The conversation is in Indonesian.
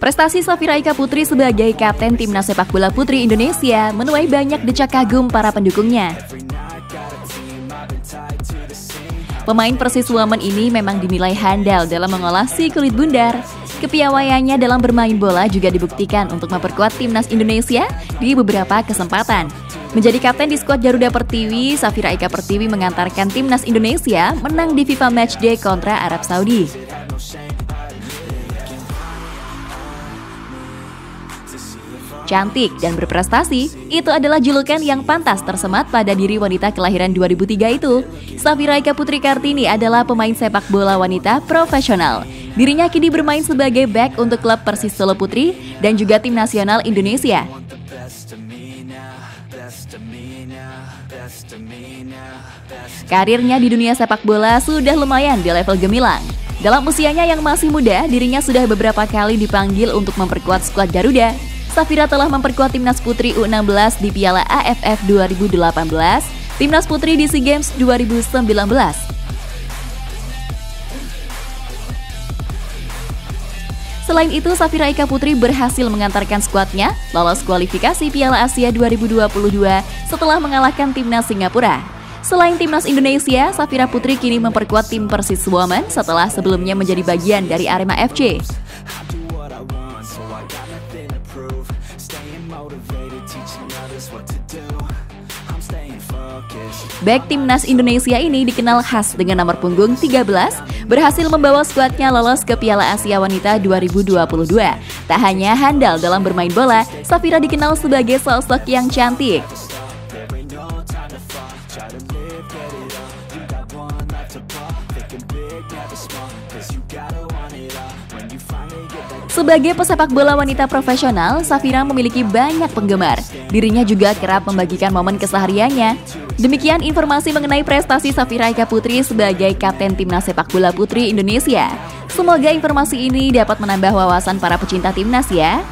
Prestasi Safira Ika Putri sebagai kapten timnas sepak bola putri Indonesia menuai banyak decak kagum para pendukungnya. Pemain Persis Women ini memang dinilai handal dalam mengolah si kulit bundar. Kepiawaiannya dalam bermain bola juga dibuktikan untuk memperkuat timnas Indonesia di beberapa kesempatan. Menjadi kapten di skuad Garuda Pertiwi, Safira Ika Pertiwi mengantarkan timnas Indonesia menang di FIFA Matchday kontra Arab Saudi. Cantik dan berprestasi, itu adalah julukan yang pantas tersemat pada diri wanita kelahiran 2003 itu. Safira Eka Putri Kartini adalah pemain sepak bola wanita profesional. Dirinya kini bermain sebagai back untuk klub Persis Solo Putri dan juga tim nasional Indonesia. Karirnya di dunia sepak bola sudah lumayan di level gemilang. Dalam usianya yang masih muda, dirinya sudah beberapa kali dipanggil untuk memperkuat skuad Garuda Safira telah memperkuat timnas putri U16 di Piala AFF 2018, timnas putri di SEA Games 2019. Selain itu, Safira Eka Putri berhasil mengantarkan skuadnya lolos kualifikasi Piala Asia 2022 setelah mengalahkan timnas Singapura. Selain timnas Indonesia, Safira Putri kini memperkuat tim Persis Women setelah sebelumnya menjadi bagian dari Arema FC. Back timnas Indonesia ini dikenal khas dengan nomor punggung 13, berhasil membawa skuadnya lolos ke Piala Asia Wanita 2022. Tak hanya handal dalam bermain bola, Safira dikenal sebagai sosok yang cantik. Sebagai pesepak bola wanita profesional, Safira memiliki banyak penggemar. Dirinya juga kerap membagikan momen kesehariannya. Demikian informasi mengenai prestasi Safira Eka Putri sebagai kapten timnas sepak bola putri Indonesia. Semoga informasi ini dapat menambah wawasan para pecinta timnas ya.